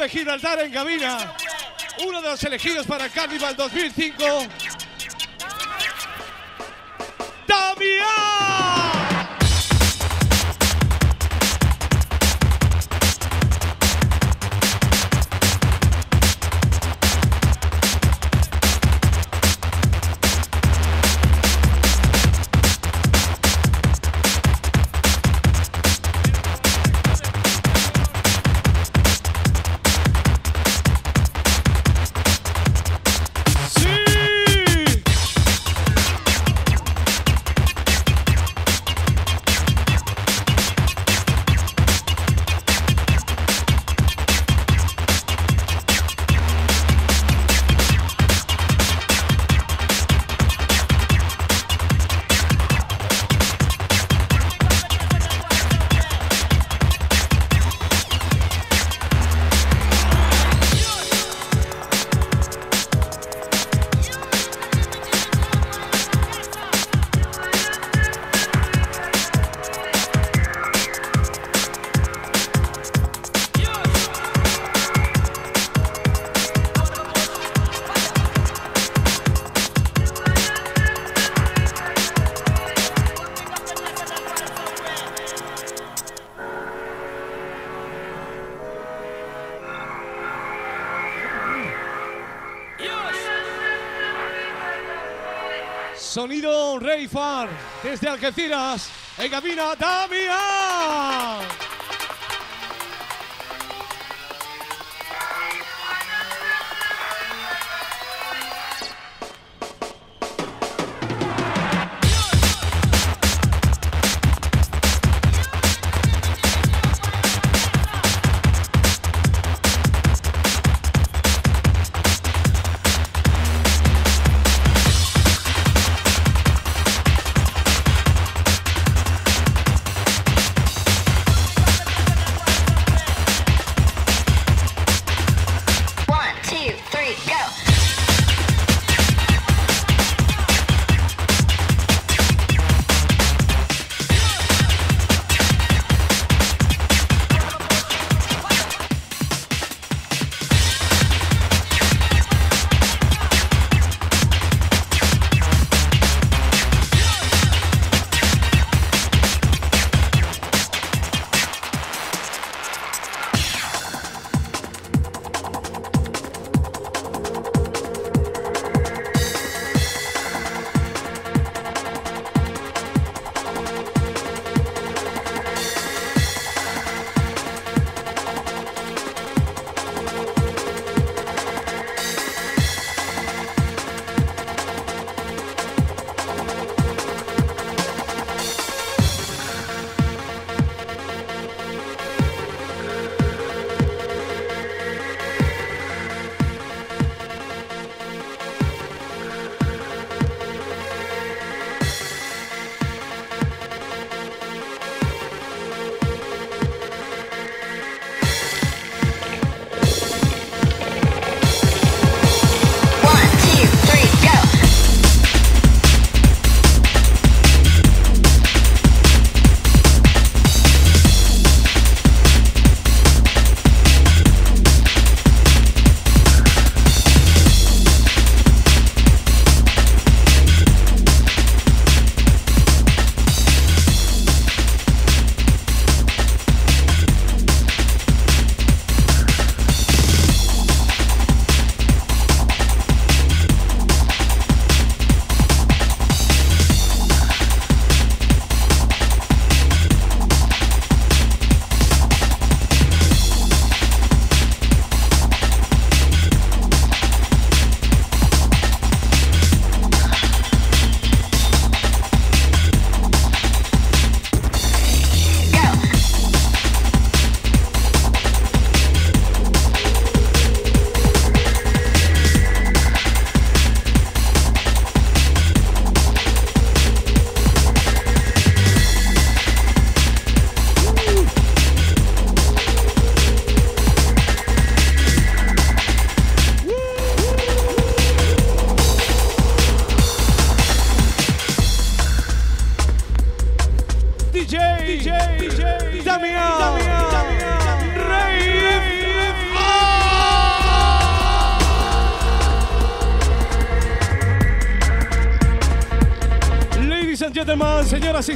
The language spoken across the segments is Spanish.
de Gibraltar en Gavina, uno de los elegidos para Carnival 2005, ¡Damián! Sonido Rey Far desde Algeciras en Gavina Damián. go.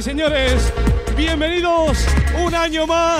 Señores, bienvenidos un año más.